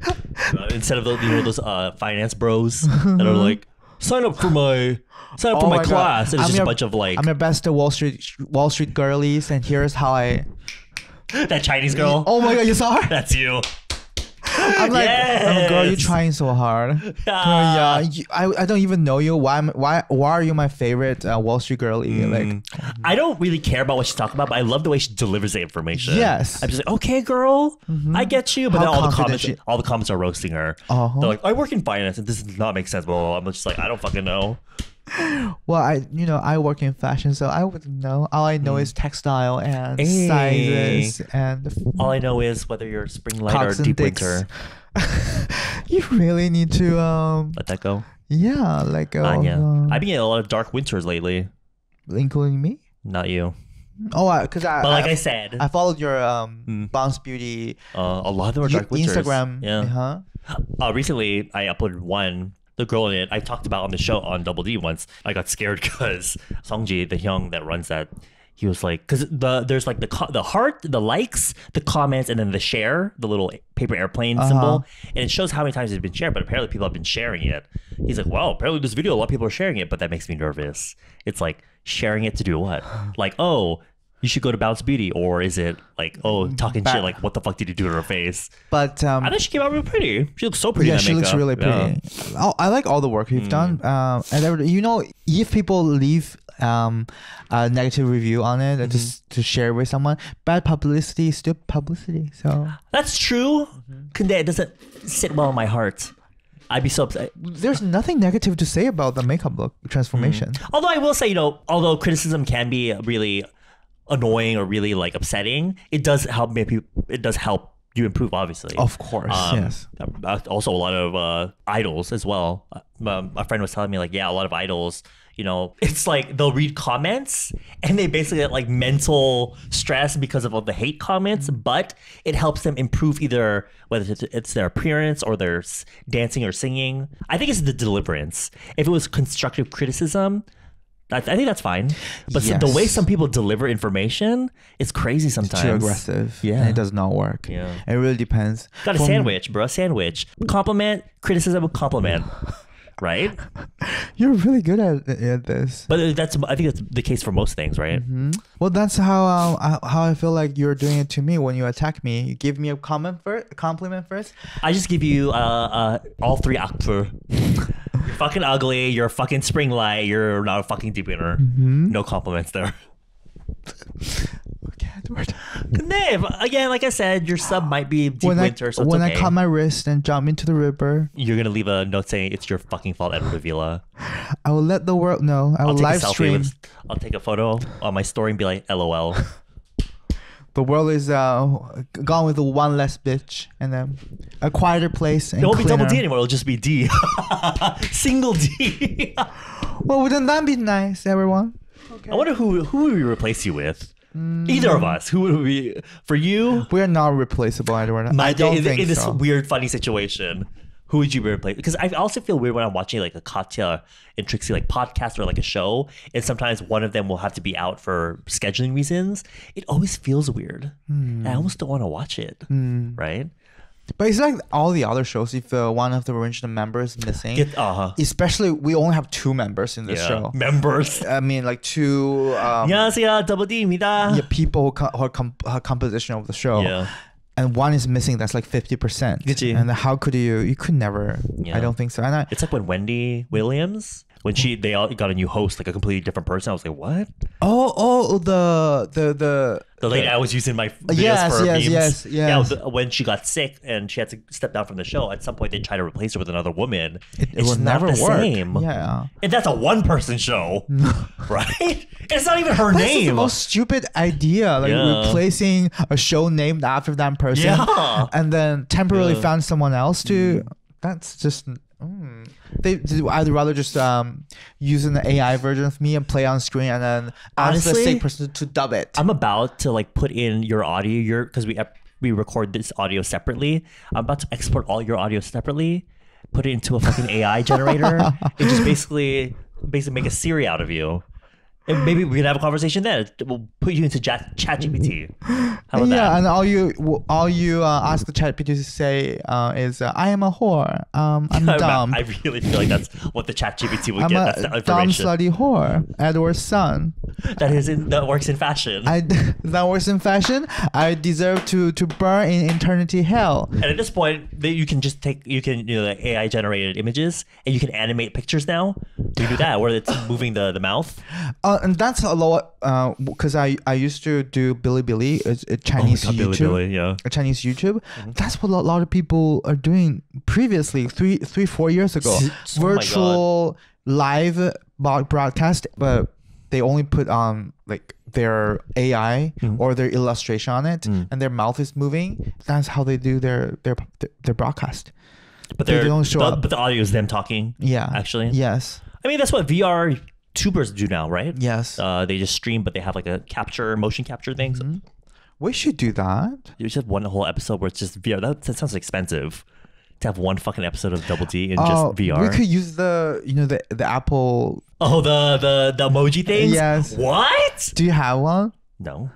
Uh, instead of those, you know, those uh, finance bros that are like, sign up for my, sign up for Oh my, my God. class. And it's I'm just your- a bunch of like I'm your best Wall Street Wall Street girlies, and here's how I. that Chinese girl. Oh my God, you saw her? That's you. I'm like, oh, girl, you're trying so hard. Girl, yeah, you, I, I don't even know you. Why am- why why are you my favorite uh, Wall Street girl? Mm. Like, I don't really care about what she's talking about, but I love the way she delivers the information. Yes. I'm just like, okay, girl, I get you. But How then all the comments, she- all the comments are roasting her. Uh-huh. They're like, I work in finance, and this does not make sense. Blah, blah, blah. I'm just like, I don't fucking know. Well, I you know I work in fashion, so I wouldn't know. All I know is textile and Mm. Hey. sizes and. All I know is whether you're spring light or deep dicks. winter. you really need to um Let that go. yeah like uh, Anya. um, I've been getting a lot of dark winters lately. including me. Not you. Oh, because I, But like I, I, said, I followed your um Mm. Bounce Beauty uh, a lot of them are dark winters. Instagram. Yeah. huh? Uh, recently, I uploaded one. The girl in it, I talked about on the show on Double D once. I got scared because Songji, the young that runs that, he was like, because the there's like the co- the heart, the likes, the comments, and then the share, the little paper airplane Uh-huh. symbol, and it shows how many times it's been shared. But apparently, people have been sharing it. He's like, well, apparently this video, a lot of people are sharing it, but that makes me nervous. It's like sharing it to do what? Like, oh. You should go to Bounce Beauty, or is it like, oh, talking Ba- shit, like, what the fuck did you do to her face? But um, I thought she came out real pretty. She looks so pretty. yeah, in that she looks makeup. really pretty. Oh, I like all the work Hmm. you've done. Um, and you know, if people leave um a negative review on it Mm-hmm. just to share with someone, bad publicity is still publicity. So That's true. Kunde, it doesn't sit well in my heart. I'd be so upset. there's nothing negative to say about the makeup look transformation. Although I will say, you know, although criticism can be really annoying or really like upsetting, it does help make people. It does help you improve, obviously. Of course, Um, yes. Also, a lot of uh, idols as well. Uh, um, a friend was telling me like, yeah, a lot of idols. You know, it's like they'll read comments and they basically get like mental stress because of all the hate comments, but it helps them improve either whether it's, it's their appearance or their dancing or singing. I think it's the deliverance. If it was constructive criticism, I, I think that's fine. But s- the way some people deliver information is crazy sometimes. Too aggressive. Yeah. it does not work. Yeah. it really depends. Got a For- sandwich, bro. Sandwich. Compliment, criticism, compliment. right? You're really good at, at this. But that's I think that's the case for most things, right? Hmm? Well, that's how um, uh, how I feel like you're doing it to me when you attack me. You give me a comment first, compliment first. I just give you uh, uh all three akpu. you're fucking ugly. You're a fucking spring light. You're not a fucking deep winner. Mm-hmm. No compliments there. Okay, again, like I said, your sub might be deep when I winter, so it's when okay. I cut my wrist and jump into the river, You're gonna leave a note saying it's your fucking fault, Edward Avila. I will let the world know. I I'll take live stream. With, I'll take a photo on my story and be like, "LOL." The world is uh gone with the one less bitch and then a quieter place and It won't be double D anymore. It'll just be D. Single D. Well, wouldn't that be nice, everyone? I wonder who who would we replace you with? Either of us. Who would we? For you, We are not replaceable, Edward. my I don't in, think in this so. weird, funny situation, who would you replace? Because I also feel weird when I'm watching like a Katya and Trixie like podcast or like a show, and sometimes one of them will have to be out for scheduling reasons. It always feels weird. Mm. I hmm. almost don't want to watch it, mm. right? But it's like all the other shows. If uh, one of the original members is missing, Get, uh-huh. especially we only have two members in this yeah. show. Members. I mean, like two. Um, yeah, double D, Yeah, people who, co- who, composition of the show. Yeah and one is missing that's like 50% 그치. and how could you you could never Yeah. i don't think so and I, It's like when Wendy Williams when she they all got a new host, like a completely different person. I was like, what? Oh, oh, the the the The lady I was using my videos Yes, for yes, memes. yes, Yeah, yes. the- when she got sick and she had to step down from the show, at some point they tried to replace her with another woman. it, it will never the work. same. Yeah. And that's a one person show, right? It's not even her That's just the name. most stupid idea, like Yeah. replacing a show named after that person, Yeah. and then temporarily Yeah. found someone else to. That's just. Mm. They, I'd rather just um use an AI version of me and play on screen, and then ask the Honestly, same person to dub it. I'm about to like put in your audio, your because we we record this audio separately. I'm about to export all your audio separately, put it into a fucking AI generator, and just basically basically make a Siri out of you. And maybe we can have a conversation then. We'll put you into ChatGPT. How about yeah, that? and all you all you uh, ask the ChatGPT to say uh, is uh, I am a whore. Um, I'm dumb. I really feel like that's what the ChatGPT would I'm get. That's a the dumb slutty whore. Edward Sun. that is in, that works in fashion. I that works in fashion. I deserve to to burn in eternity hell. And at this point, you can just take you can you know the AI generated images and you can animate pictures now. You do that where it's moving the the mouth. Uh, and that's a lot because I I used to do Bilibili, it's a Chinese Oh God, YouTube. Billy, Billy, yeah. A Chinese YouTube. Mm-hmm. That's what a lot of people are doing previously, three, three, four years ago. Oh. Virtual live broadcast, but they only put on like their AI Mm-hmm. or their illustration on it, Mm. and their mouth is moving. That's how they do their their their broadcast. But They don't show the, up. But the audio is them talking. Yeah. Actually. Yes. I mean, that's what VR tubers do now, right? Yes. Uh, they just stream, but they have like a capture, motion capture thing. So we should do that. you just have one whole episode where it's just VR. That, that sounds expensive. To have one fucking episode of Double D in Oh, just VR. We could use the you know the the Apple. oh, the the the emoji things. Yes. What? Do you have one? No.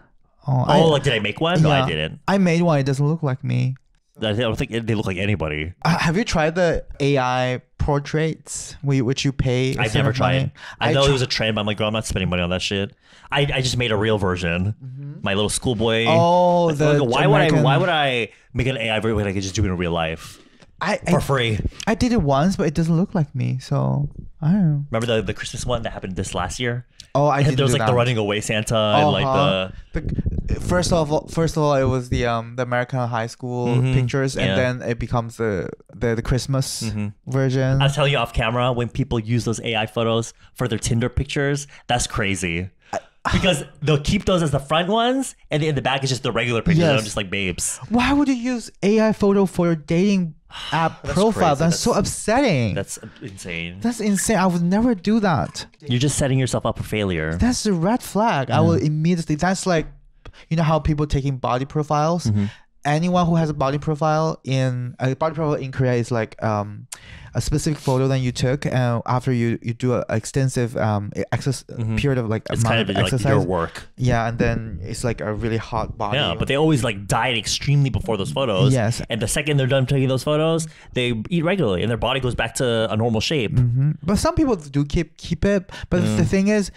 Oh, Oh, like did I make one? No, I yeah. didn't. I made one. It doesn't look like me. I don't think they look like anybody. Uh, have you tried the AI portraits, whi- which you pay? I've never tried. money? I know tr- it was a trend, but I'm like, girl, I'm not spending money on that shit. I, I just made a real version. My little schoolboy. Mm-hmm. Oh, Like, the why would I? Why would I make an AI version when I could just do it in real life I, for I free? I did it once, but it doesn't look like me. So I don't know. Remember the the Christmas one that happened this last year? Oh, I And did. there was do like that. the running away Santa and like Uh-huh. the The- first of all, first of all, it was the um the American high school Mhm. pictures, and Yeah. then it becomes the the, the Christmas Mhm. version. I was telling you off camera when people use those AI photos for their Tinder pictures, that's crazy. Because they'll keep those as the front ones, and in the back is just the regular pictures. Yes. I'm just like babes. Why would you use AI photo for your dating app That's profile? crazy. That's, so upsetting. That's insane. That's insane. I would never do that. You're just setting yourself up for failure. That's a red flag. I will immediately. That's like, you know how people taking body profiles. Mm-hmm. Anyone who has a body profile in a body profile in Korea is like um, a specific photo that you took uh, after you you do an extensive um exercise period of like Mm-hmm. It's amount kind of of like exercise. your work. Yeah, and then it's like a really hot body. Yeah, but they always like diet extremely before those photos. Yes. And the second they're done taking those photos, they eat regularly and their body goes back to a normal shape. Mhm. But some people do keep keep it. But Mm. the thing is,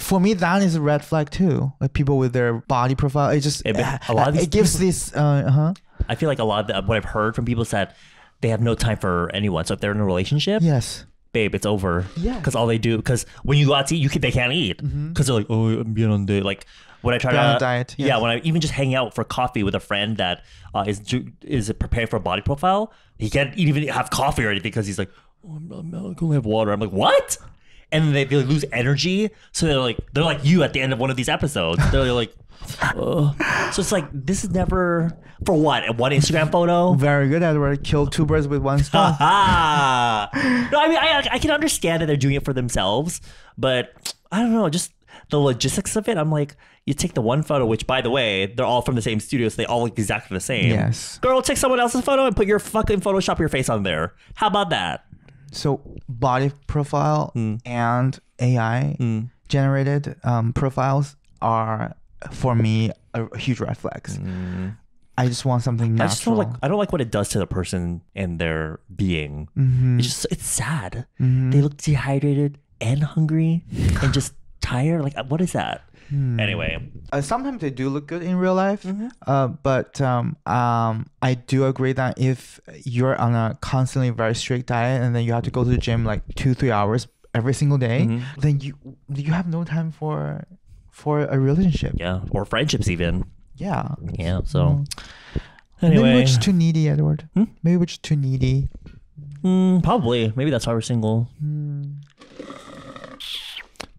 for me, that is a red flag too. Like people with their body profile, it just It- a lot of these it gives this. Uh huh. I feel like a lot of the, what I've heard from people is that they have no time for anyone. So if they're in a relationship, Yes. babe, it's over. Yeah. Because all they do, because when you go out to eat, you can, they can't eat because they're like, oh, I'm being on the like. When I try They're to diet, yeah, when I even just hang out for coffee with a friend that uh, is is prepared for a body profile, he can't even have coffee or anything because he's like, oh, I'm, I'm, I can only have water. I'm like, what? And then they, they lose energy, so they're like they're like you at the end of one of these episodes. They're like, Ugh. so it's like this is never for what one Instagram photo. Very good, Edward. Kill two birds with one stone. No, I mean, I, I can understand that they're doing it for themselves, but I don't know, just the logistics of it. I'm like, you take the one photo, which by the way, they're all from the same studio, so they all look exactly the same. Yes. Girl, take someone else's photo and put your fucking Photoshop your face on there. How about that? So body profile Hmm. and AI generated um, profiles are for me a huge red flags. I just want something Hmm. I just don't natural. like. I don't like what it does to the person and their being. Mm-hmm. It's just it's sad. They look dehydrated and hungry and just tired. Like, what is that? Hmm. Anyway, uh, sometimes they do look good in real life, Mm-hmm. uh, but um, um, I do agree that if you're on a constantly very strict diet and then you have to go to the gym like two three hours every single day, Mhm. then you you have no time for for a relationship. Yeah, or friendships even. Yeah. Yeah. So Maybe anyway, we're just too needy, Edward. Hmm? Maybe we're just too needy. mm, probably maybe that's why we're single. Hmm.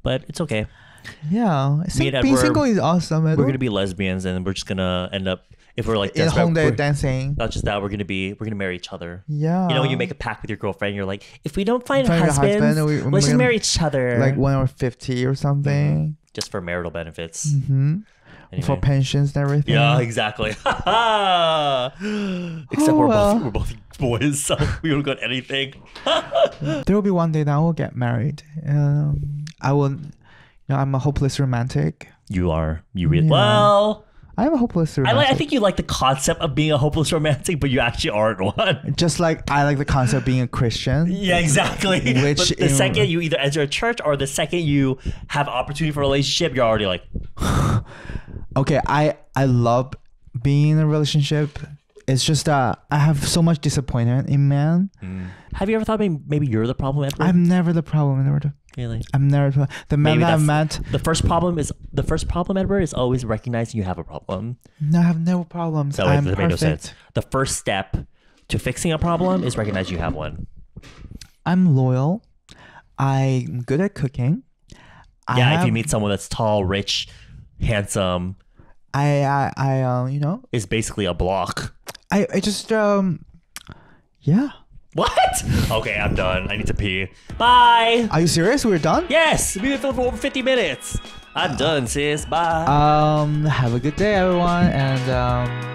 But it's okay. Yeah. And being single is awesome. We're gonna be lesbians, and we're just gonna end up if we're like in Hongdae dancing. Not just that, we're gonna be we're gonna marry each other. Yeah. You know, when you make a pact with your girlfriend, you're like, if we don't find, Find a husband, we- let's we're just marry each other. like when we're fifty or something. just for marital benefits. hmm Anyway. For pensions and everything. Yeah, exactly. Except Oh, we're well. both we're both boys, so we don't got anything. There will be one day that I will get married. Um, I will. You know, I'm a hopeless romantic. You are. You really Yeah. well. I'm a hopeless I romantic. like. I think you like the concept of being a hopeless romantic, but you actually aren't one. Just like I like the concept of being a Christian. Yeah, exactly. Which but the in- second you either enter a church or the second you have opportunity for a relationship, you're already like, Okay, I I love being in a relationship. It's just that I have so much disappointment in men. Mm. have you ever thought maybe, maybe you're the problem, Edward? I'm never the problem in order. Really. I'm never the men Maybe that I've that's- met. The first problem is the first problem, Edward, is always recognizing you have a problem. No, I have no problems. So I'm made no perfect. sense. The first step to fixing a problem is recognize you have one. I'm loyal. I'm good at cooking. I Yeah, if have- you meet someone that's tall, rich, handsome, I I I um you know is basically a block. I I just um yeah. What? Okay, I'm done. I need to pee. Bye. Are you serious? We're done. Yes, we've been filming for over 50 minutes. I'm done, sis. Bye. Um. Have a good day, everyone, and um.